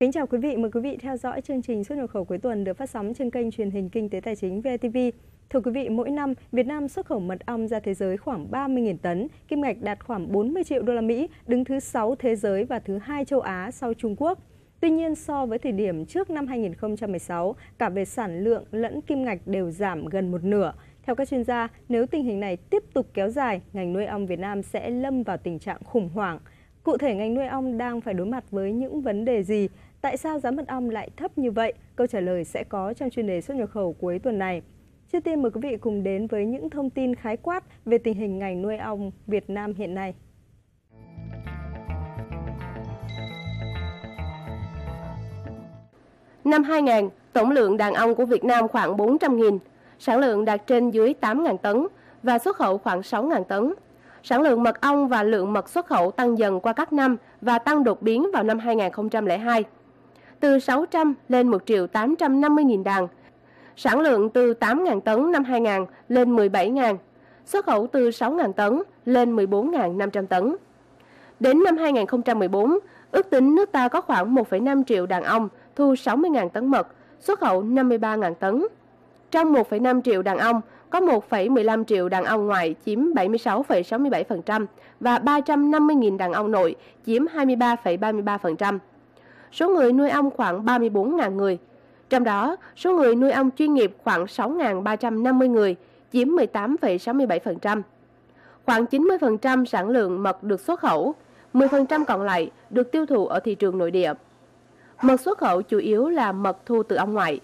Kính chào quý vị, mời quý vị theo dõi chương trình xuất nhập khẩu cuối tuần được phát sóng trên kênh truyền hình Kinh tế Tài chính VTV. Thưa quý vị, mỗi năm Việt Nam xuất khẩu mật ong ra thế giới khoảng 30.000 tấn, kim ngạch đạt khoảng 40 triệu đô la Mỹ, đứng thứ 6 thế giới và thứ hai châu Á sau Trung Quốc. Tuy nhiên, so với thời điểm trước năm 2016, cả về sản lượng lẫn kim ngạch đều giảm gần một nửa. Theo các chuyên gia, nếu tình hình này tiếp tục kéo dài, ngành nuôi ong Việt Nam sẽ lâm vào tình trạng khủng hoảng. Cụ thể, ngành nuôi ong đang phải đối mặt với những vấn đề gì? Tại sao giá mật ong lại thấp như vậy? Câu trả lời sẽ có trong chuyên đề xuất nhập khẩu cuối tuần này. Trước tiên mời quý vị cùng đến với những thông tin khái quát về tình hình ngành nuôi ong Việt Nam hiện nay. Năm 2000, tổng lượng đàn ong của Việt Nam khoảng 400.000, sản lượng đạt trên dưới 8.000 tấn và xuất khẩu khoảng 6.000 tấn. Sản lượng mật ong và lượng mật xuất khẩu tăng dần qua các năm và tăng đột biến vào năm 2002. Từ 600 lên 1 triệu 850 nghìn đàn. Sản lượng từ 8.000 tấn năm 2000 lên 17.000. Xuất khẩu từ 6.000 tấn lên 14.500 tấn. Đến năm 2014, ước tính nước ta có khoảng 1,5 triệu đàn ong, thu 60.000 tấn mật, xuất khẩu 53.000 tấn. Trong 1,5 triệu đàn ong, có 1,15 triệu đàn ông ngoại chiếm 76,67% và 350.000 đàn ông nội chiếm 23,33%. Số người nuôi ong khoảng 34.000 người. Trong đó, số người nuôi ong chuyên nghiệp khoảng 6.350 người, chiếm 18,67%. Khoảng 90% sản lượng mật được xuất khẩu, 10% còn lại được tiêu thụ ở thị trường nội địa. Mật xuất khẩu chủ yếu là mật thu từ ong ngoại,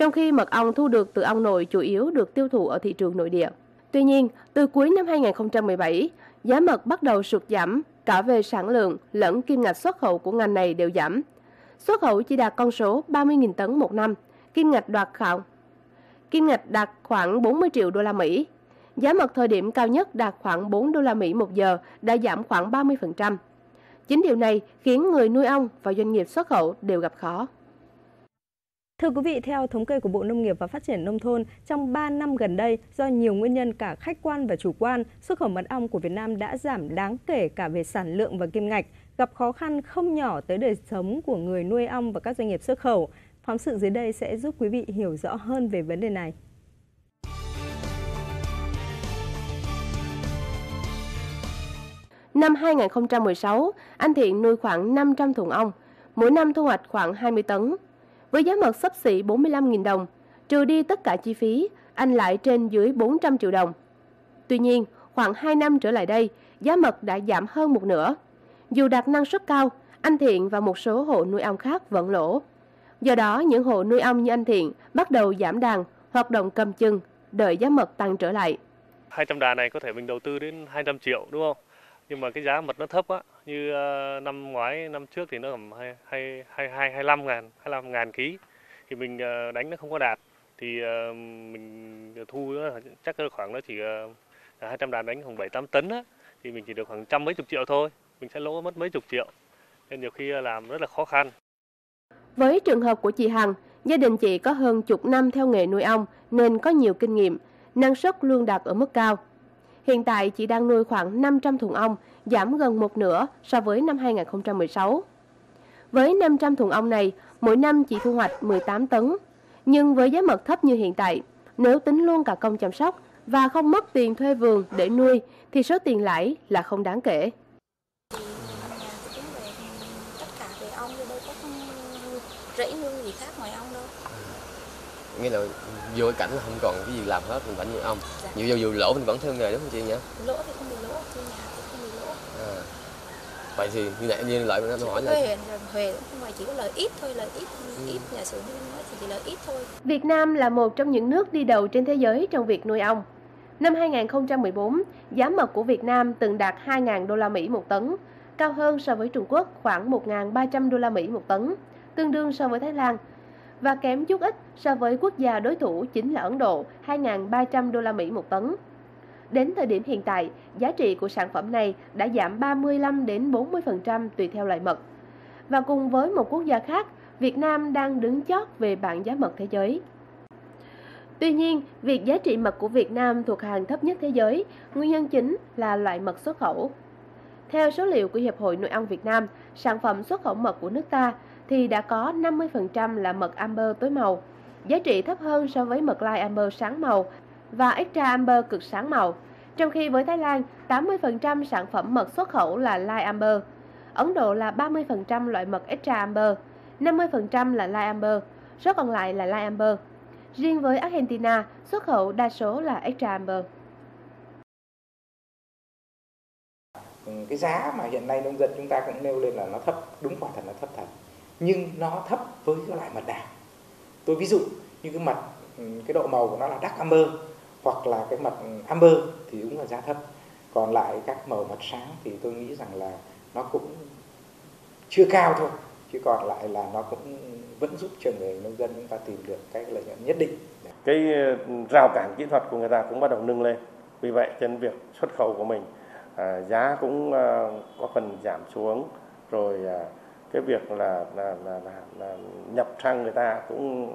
trong khi mật ong thu được từ ong nội chủ yếu được tiêu thụ ở thị trường nội địa. Tuy nhiên, từ cuối năm 2017, giá mật bắt đầu sụt giảm, cả về sản lượng lẫn kim ngạch xuất khẩu của ngành này đều giảm. Xuất khẩu chỉ đạt con số 30.000 tấn một năm, kim ngạch đạt khoảng kim ngạch đạt khoảng 40 triệu đô la Mỹ. Giá mật thời điểm cao nhất đạt khoảng 4 đô la Mỹ một giờ, đã giảm khoảng 30%. Chính điều này khiến người nuôi ong và doanh nghiệp xuất khẩu đều gặp khó. Thưa quý vị, theo thống kê của Bộ Nông nghiệp và Phát triển Nông thôn, trong 3 năm gần đây, do nhiều nguyên nhân cả khách quan và chủ quan, xuất khẩu mật ong của Việt Nam đã giảm đáng kể cả về sản lượng và kim ngạch, gặp khó khăn không nhỏ tới đời sống của người nuôi ong và các doanh nghiệp xuất khẩu. Phóng sự dưới đây sẽ giúp quý vị hiểu rõ hơn về vấn đề này. Năm 2016, anh Thiện nuôi khoảng 500 thùng ong, mỗi năm thu hoạch khoảng 20 tấn. Với giá mật sấp xỉ 45.000 đồng, trừ đi tất cả chi phí, anh lại trên dưới 400 triệu đồng. Tuy nhiên, khoảng 2 năm trở lại đây, giá mật đã giảm hơn một nửa. Dù đạt năng suất cao, anh Thiện và một số hộ nuôi ong khác vẫn lỗ. Do đó, những hộ nuôi ong như anh Thiện bắt đầu giảm đàn, hoạt động cầm chừng, đợi giá mật tăng trở lại. 200 đàn này có thể mình đầu tư đến 200 triệu đúng không? Nhưng mà cái giá mật nó thấp á, như ờ, năm ngoái, năm trước thì nó tầm 2, 2, 2, 25 ngàn, 25 ngàn ký. Thì mình ờ, đánh nó không có đạt. Thì ờ, mình thu nó, chắc khoảng nó chỉ hai 200 đàn đánh khoảng 7-8 tấn á. Thì mình chỉ được khoảng trăm mấy chục triệu thôi. Mình sẽ lỗ mất mấy chục triệu. Nên nhiều khi làm rất là khó khăn. Với trường hợp của chị Hằng, gia đình chị có hơn chục năm theo nghề nuôi ong nên có nhiều kinh nghiệm, năng suất luôn đạt ở mức cao. Hiện tại chị đang nuôi khoảng 500 thùng ong, giảm gần một nửa so với năm 2016. Với 500 thùng ong này, mỗi năm chị thu hoạch 18 tấn. Nhưng với giá mật thấp như hiện tại, nếu tính luôn cả công chăm sóc và không mất tiền thuê vườn để nuôi thì số tiền lãi là không đáng kể. rẫy nương gì khác ngoài ong đâu nghĩa là vô cái cảnh là không còn cái gì làm hết mình vẫn như ong dạ. dù dù lỗ mình vẫn theo nghề đúng không chị nhỉ lỗ thì không bị lỗ thuê nhà thì không bị lỗ à. vậy thì như nãy như lợi nó hỏi là huề huề không phải chỉ có lợi ít thôi lợi ít ừ. ít nhà xưởng nói thì chỉ lợi ít thôi Việt Nam là một trong những nước đi đầu trên thế giới trong việc nuôi ong Năm 2014, giá mật của Việt Nam từng đạt 2.000 đô la Mỹ một tấn, cao hơn so với Trung Quốc khoảng 1.300 đô la Mỹ một tấn tương đương so với Thái Lan và kém chút ít so với quốc gia đối thủ chính là Ấn Độ 2.300 đô la Mỹ một tấn. Đến thời điểm hiện tại, giá trị của sản phẩm này đã giảm 35 đến 40% tùy theo loại mật. Và cùng với một quốc gia khác, Việt Nam đang đứng chót về bảng giá mật thế giới. Tuy nhiên, việc giá trị mật của Việt Nam thuộc hàng thấp nhất thế giới, nguyên nhân chính là loại mật xuất khẩu. Theo số liệu của Hiệp hội Nuôi ong Việt Nam, sản phẩm xuất khẩu mật của nước ta thì đã có 50% là mật amber tối màu, giá trị thấp hơn so với mật lai amber sáng màu và extra amber cực sáng màu. Trong khi với Thái Lan, 80% sản phẩm mật xuất khẩu là lai amber, Ấn Độ là 30% loại mật extra amber, 50% là lai amber, số còn lại là lai amber. Riêng với Argentina, xuất khẩu đa số là extra amber. cái giá mà hiện nay nông dân chúng ta cũng nêu lên là nó thấp đúng quả thật là thấp thật nhưng nó thấp với các loại mật đào. tôi ví dụ như cái mật ừ, cái độ màu của nó là dark amber hoặc là cái mật ừ, amber thì đúng là giá thấp. Còn lại các màu mật sáng thì tôi nghĩ rằng là nó cũng chưa cao thôi chứ còn lại là nó cũng vẫn giúp cho người nông dân chúng ta tìm được cái lợi nhuận nhất định. Cái ừ, rào cản kỹ thuật của người ta cũng bắt đầu nâng lên. Vì vậy trên việc xuất khẩu của mình à, giá cũng à, có phần giảm xuống rồi à, cái việc là, là, là, là, là nhập sang người ta cũng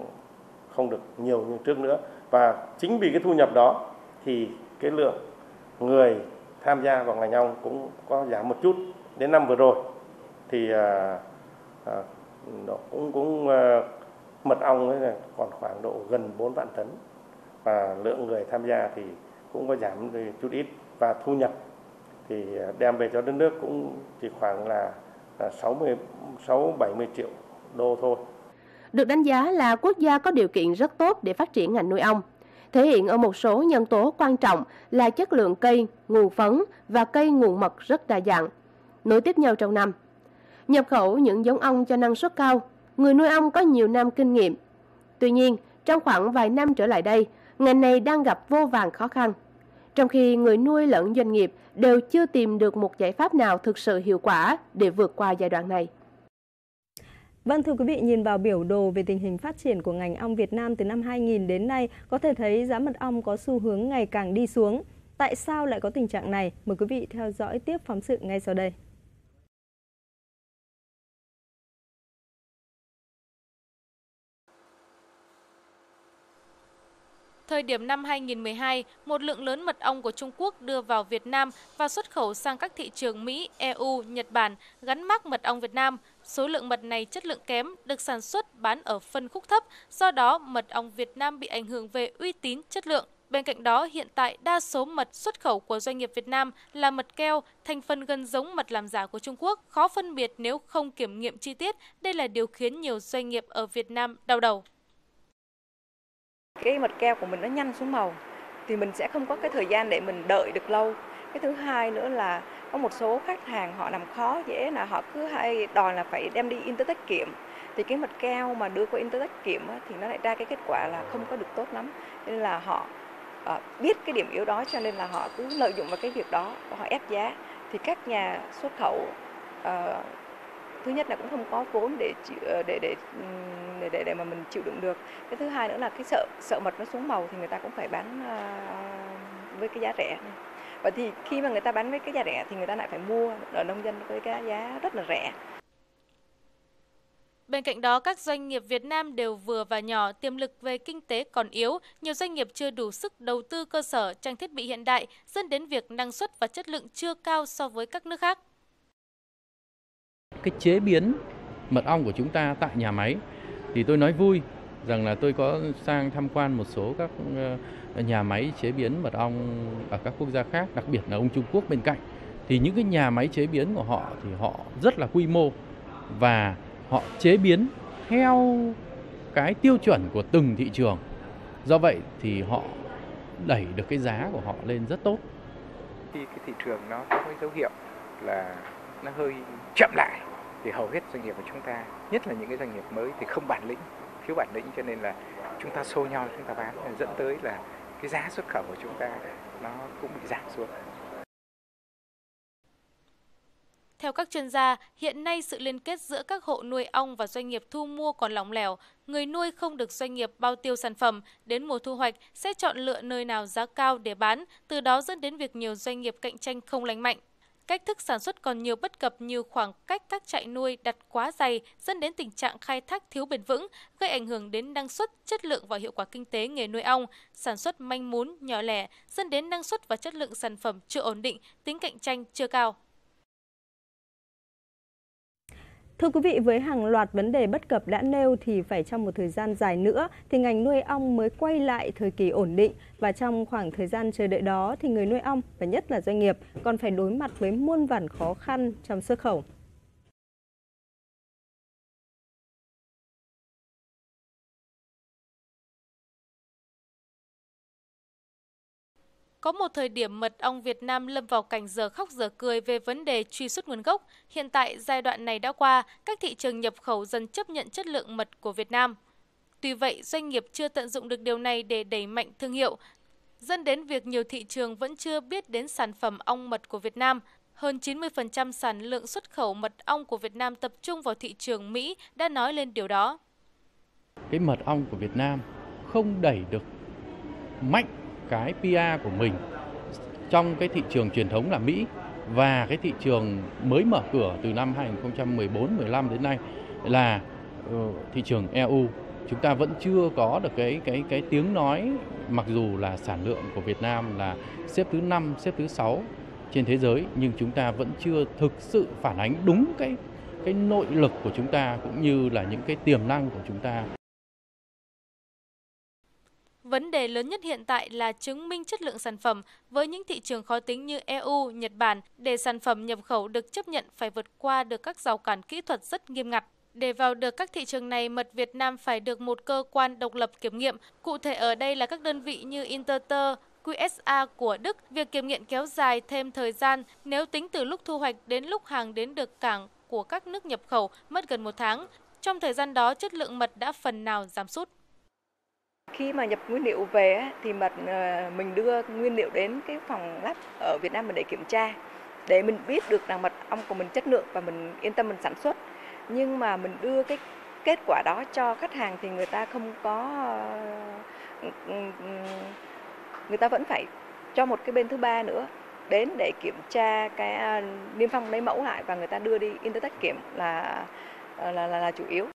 không được nhiều như trước nữa. Và chính vì cái thu nhập đó thì cái lượng người tham gia vào ngành ong cũng có giảm một chút. Đến năm vừa rồi thì à, à, nó cũng cũng à, mật ong ấy là còn khoảng độ gần 4 vạn tấn. Và lượng người tham gia thì cũng có giảm chút ít. Và thu nhập thì à, đem về cho đất nước cũng chỉ khoảng là 60 6 70 triệu đô thôi. Được đánh giá là quốc gia có điều kiện rất tốt để phát triển ngành nuôi ong, thể hiện ở một số nhân tố quan trọng là chất lượng cây, nguồn phấn và cây nguồn mật rất đa dạng, nối tiếp nhau trong năm. Nhập khẩu những giống ong cho năng suất cao, người nuôi ong có nhiều năm kinh nghiệm. Tuy nhiên, trong khoảng vài năm trở lại đây, ngành này đang gặp vô vàng khó khăn. Trong khi người nuôi lẫn doanh nghiệp đều chưa tìm được một giải pháp nào thực sự hiệu quả để vượt qua giai đoạn này. Vâng thưa quý vị, nhìn vào biểu đồ về tình hình phát triển của ngành ong Việt Nam từ năm 2000 đến nay, có thể thấy giá mật ong có xu hướng ngày càng đi xuống. Tại sao lại có tình trạng này? Mời quý vị theo dõi tiếp phóng sự ngay sau đây. Thời điểm năm 2012, một lượng lớn mật ong của Trung Quốc đưa vào Việt Nam và xuất khẩu sang các thị trường Mỹ, EU, Nhật Bản gắn mác mật ong Việt Nam. Số lượng mật này chất lượng kém, được sản xuất bán ở phân khúc thấp, do đó mật ong Việt Nam bị ảnh hưởng về uy tín, chất lượng. Bên cạnh đó, hiện tại đa số mật xuất khẩu của doanh nghiệp Việt Nam là mật keo, thành phần gần giống mật làm giả của Trung Quốc, khó phân biệt nếu không kiểm nghiệm chi tiết. Đây là điều khiến nhiều doanh nghiệp ở Việt Nam đau đầu cái mật keo của mình nó nhanh xuống màu thì mình sẽ không có cái thời gian để mình đợi được lâu. Cái thứ hai nữa là có một số khách hàng họ làm khó dễ là họ cứ hay đòi là phải đem đi in tết tiết kiệm, thì cái mật keo mà đưa qua in tết tiết kiệm thì nó lại ra cái kết quả là không có được tốt lắm. Nên là họ ờ, biết cái điểm yếu đó cho nên là họ cứ lợi dụng vào cái việc đó và họ ép giá. Thì các nhà xuất khẩu ờ, thứ nhất là cũng không có vốn để ờ, để để, để để để mà mình chịu đựng được. Cái thứ hai nữa là cái sợ sợ mật nó xuống màu thì người ta cũng phải bán uh, với cái giá rẻ. Và thì khi mà người ta bán với cái giá rẻ thì người ta lại phải mua ở nông dân với cái giá rất là rẻ. Bên cạnh đó, các doanh nghiệp Việt Nam đều vừa và nhỏ, tiềm lực về kinh tế còn yếu, nhiều doanh nghiệp chưa đủ sức đầu tư cơ sở, trang thiết bị hiện đại, dẫn đến việc năng suất và chất lượng chưa cao so với các nước khác. Cái chế biến mật ong của chúng ta tại nhà máy thì tôi nói vui rằng là tôi có sang tham quan một số các ờ, nhà máy chế biến mật ong ở các quốc gia khác, đặc biệt là ông Trung Quốc bên cạnh. Thì những cái nhà máy chế biến của họ thì họ rất là quy mô và họ chế biến theo cái tiêu chuẩn của từng thị trường. Do vậy thì họ đẩy được cái giá của họ lên rất tốt. Khi cái thị trường nó có cái dấu hiệu là nó hơi chậm lại thì hầu hết doanh nghiệp của chúng ta nhất là những cái doanh nghiệp mới thì không bản lĩnh thiếu bản lĩnh cho nên là chúng ta xô nhau chúng ta bán dẫn tới là cái giá xuất khẩu của chúng ta nó cũng bị giảm xuống theo các chuyên gia, hiện nay sự liên kết giữa các hộ nuôi ong và doanh nghiệp thu mua còn lỏng lẻo. Người nuôi không được doanh nghiệp bao tiêu sản phẩm, đến mùa thu hoạch sẽ chọn lựa nơi nào giá cao để bán, từ đó dẫn đến việc nhiều doanh nghiệp cạnh tranh không lành mạnh. Cách thức sản xuất còn nhiều bất cập như khoảng cách các trại nuôi đặt quá dày dẫn đến tình trạng khai thác thiếu bền vững, gây ảnh hưởng đến năng suất, chất lượng và hiệu quả kinh tế nghề nuôi ong, sản xuất manh mún, nhỏ lẻ, dẫn đến năng suất và chất lượng sản phẩm chưa ổn định, tính cạnh tranh chưa cao. Thưa quý vị, với hàng loạt vấn đề bất cập đã nêu thì phải trong một thời gian dài nữa thì ngành nuôi ong mới quay lại thời kỳ ổn định và trong khoảng thời gian chờ đợi đó thì người nuôi ong và nhất là doanh nghiệp còn phải đối mặt với muôn vàn khó khăn trong xuất khẩu. Có một thời điểm mật ong Việt Nam lâm vào cảnh giờ khóc giờ cười về vấn đề truy xuất nguồn gốc. Hiện tại, giai đoạn này đã qua, các thị trường nhập khẩu dần chấp nhận chất lượng mật của Việt Nam. Tuy vậy, doanh nghiệp chưa tận dụng được điều này để đẩy mạnh thương hiệu, dẫn đến việc nhiều thị trường vẫn chưa biết đến sản phẩm ong mật của Việt Nam. Hơn 90% sản lượng xuất khẩu mật ong của Việt Nam tập trung vào thị trường Mỹ đã nói lên điều đó. Cái mật ong của Việt Nam không đẩy được mạnh cái PR của mình trong cái thị trường truyền thống là Mỹ và cái thị trường mới mở cửa từ năm 2014 15 đến nay là ừ, thị trường EU chúng ta vẫn chưa có được cái cái cái tiếng nói mặc dù là sản lượng của Việt Nam là xếp thứ 5, xếp thứ 6 trên thế giới nhưng chúng ta vẫn chưa thực sự phản ánh đúng cái cái nội lực của chúng ta cũng như là những cái tiềm năng của chúng ta. Vấn đề lớn nhất hiện tại là chứng minh chất lượng sản phẩm với những thị trường khó tính như EU, Nhật Bản để sản phẩm nhập khẩu được chấp nhận phải vượt qua được các rào cản kỹ thuật rất nghiêm ngặt. Để vào được các thị trường này, mật Việt Nam phải được một cơ quan độc lập kiểm nghiệm. Cụ thể ở đây là các đơn vị như Interter, QSA của Đức. Việc kiểm nghiệm kéo dài thêm thời gian nếu tính từ lúc thu hoạch đến lúc hàng đến được cảng của các nước nhập khẩu mất gần một tháng. Trong thời gian đó, chất lượng mật đã phần nào giảm sút. Khi mà nhập nguyên liệu về thì mật ờ, mình đưa nguyên liệu đến cái phòng lab ở Việt Nam mình để kiểm tra để mình biết được rằng mật ong của mình chất lượng và mình yên tâm mình sản xuất. Nhưng mà mình đưa cái kết quả đó cho khách hàng thì người ta không có ờ, ừ, ừ, ừ, người ta vẫn phải cho một cái bên thứ ba nữa đến để kiểm tra cái à, niêm phong lấy mẫu lại và người ta đưa đi Intertech kiểm là ờ, là là, là chủ yếu.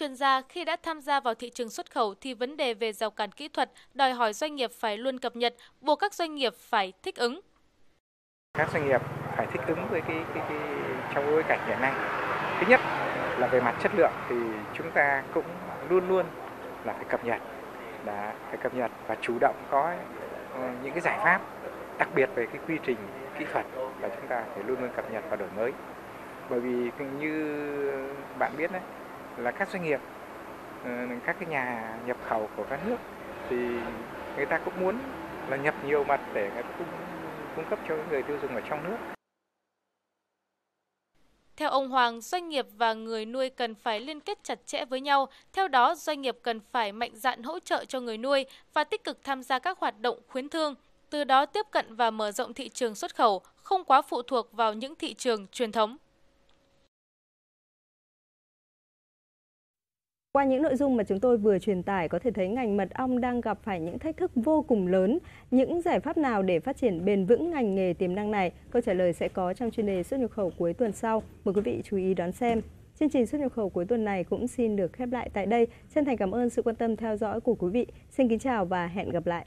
Chuyên gia khi đã tham gia vào thị trường xuất khẩu thì vấn đề về rào cản kỹ thuật đòi hỏi doanh nghiệp phải luôn cập nhật, buộc các doanh nghiệp phải thích ứng. Các doanh nghiệp phải thích ứng với cái, cái, cái trong bối cảnh hiện nay. Thứ nhất là về mặt chất lượng thì chúng ta cũng luôn luôn là phải cập nhật, đã phải cập nhật và chủ động có ờ, những cái giải pháp đặc biệt về cái quy trình kỹ thuật là chúng ta phải luôn luôn cập nhật và đổi mới bởi vì như bạn biết đấy là các doanh nghiệp ờ, các cái nhà nhập khẩu của các nước thì người ta cũng muốn là nhập nhiều mặt để người ta cung, cung cấp cho người tiêu dùng ở trong nước. Theo ông Hoàng, doanh nghiệp và người nuôi cần phải liên kết chặt chẽ với nhau. Theo đó, doanh nghiệp cần phải mạnh dạn hỗ trợ cho người nuôi và tích cực tham gia các hoạt động khuyến thương, từ đó tiếp cận và mở rộng thị trường xuất khẩu, không quá phụ thuộc vào những thị trường truyền thống. Qua những nội dung mà chúng tôi vừa truyền tải, có thể thấy ngành mật ong đang gặp phải những thách thức vô cùng lớn. Những giải pháp nào để phát triển bền vững ngành nghề tiềm năng này? Câu trả lời sẽ có trong chuyên đề xuất nhập khẩu cuối tuần sau. Mời quý vị chú ý đón xem. Chương trình xuất nhập khẩu cuối tuần này cũng xin được khép lại tại đây. Chân thành cảm ơn sự quan tâm theo dõi của quý vị. Xin kính chào và hẹn gặp lại.